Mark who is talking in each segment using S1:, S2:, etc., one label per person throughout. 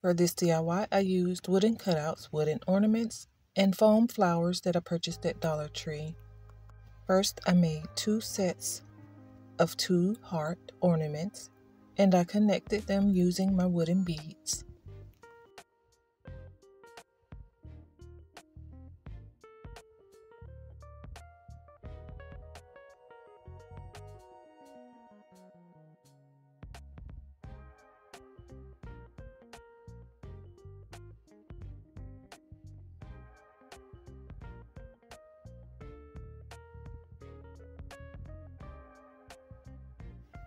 S1: For this DIY, I used wooden cutouts, wooden ornaments, and foam flowers that I purchased at Dollar Tree. First, I made two sets of two heart ornaments and I connected them using my wooden beads.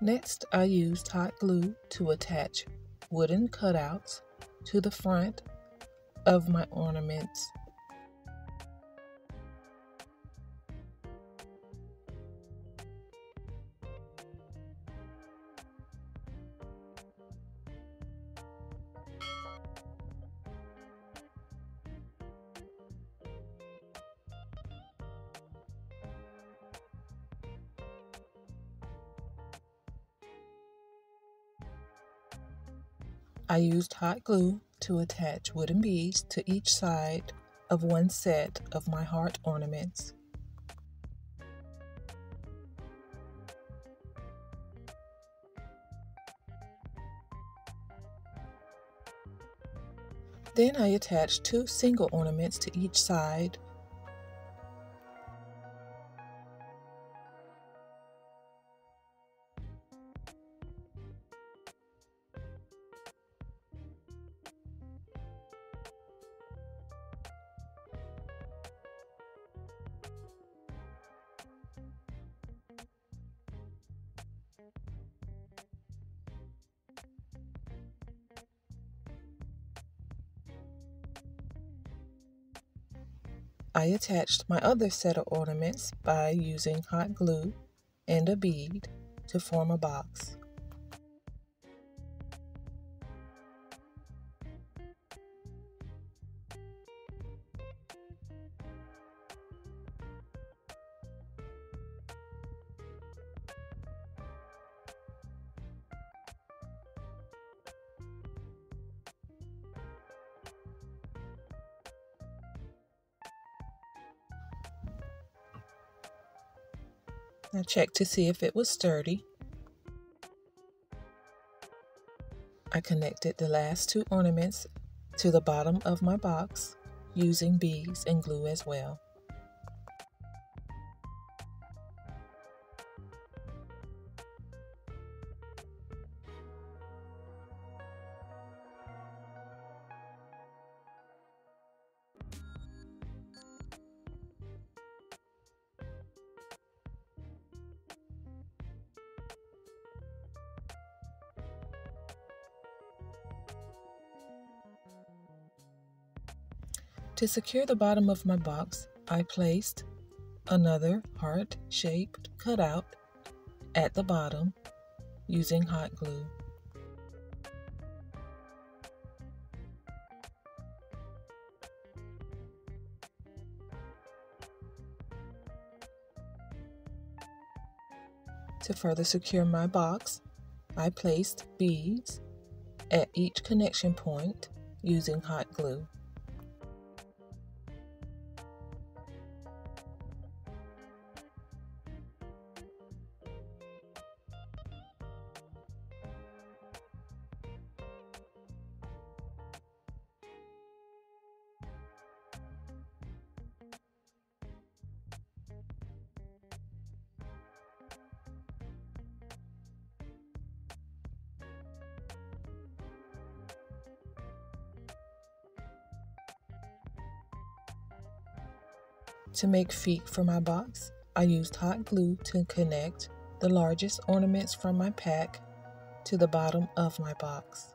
S1: Next, I used hot glue to attach wooden cutouts to the front of my ornaments. I used hot glue to attach wooden beads to each side of one set of my heart ornaments. Then I attached two single ornaments to each side I attached my other set of ornaments by using hot glue and a bead to form a box. I checked to see if it was sturdy. I connected the last two ornaments to the bottom of my box using beads and glue as well. To secure the bottom of my box, I placed another heart-shaped cutout at the bottom using hot glue. To further secure my box, I placed beads at each connection point using hot glue. To make feet for my box, I used hot glue to connect the largest ornaments from my pack to the bottom of my box.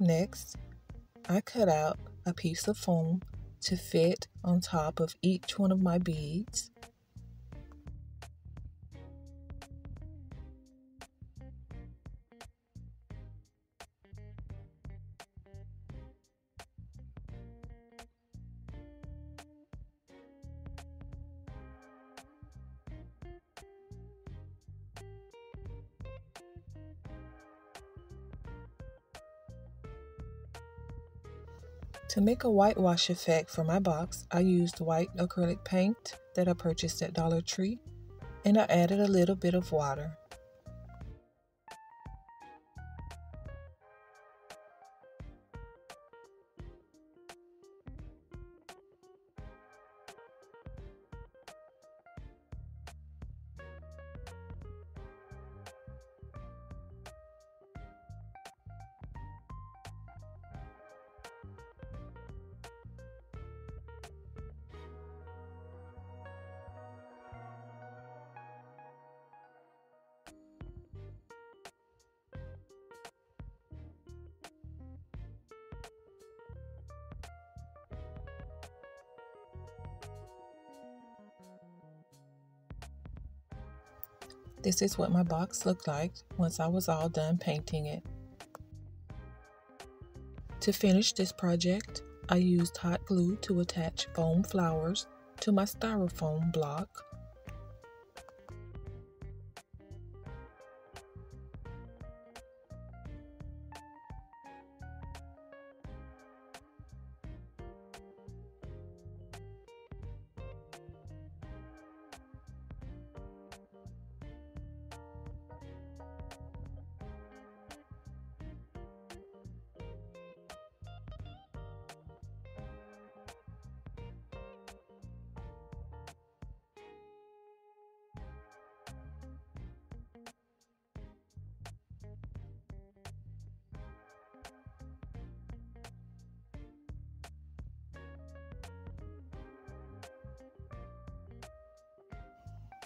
S1: Next, I cut out a piece of foam to fit on top of each one of my beads To make a whitewash effect for my box, I used white acrylic paint that I purchased at Dollar Tree and I added a little bit of water. This is what my box looked like once I was all done painting it. To finish this project, I used hot glue to attach foam flowers to my styrofoam block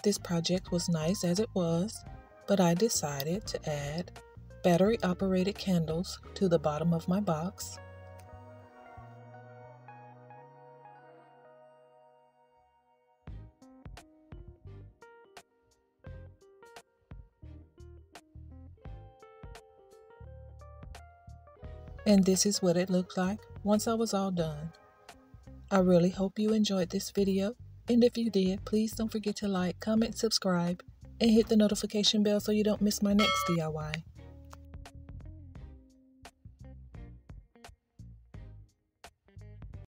S1: This project was nice as it was, but I decided to add battery operated candles to the bottom of my box. And this is what it looked like once I was all done. I really hope you enjoyed this video and if you did, please don't forget to like, comment, subscribe, and hit the notification bell so you don't miss my next DIY.